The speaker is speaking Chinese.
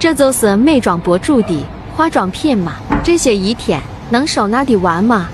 这就是美妆博主的化妆品嘛，这些一天能收纳的完吗？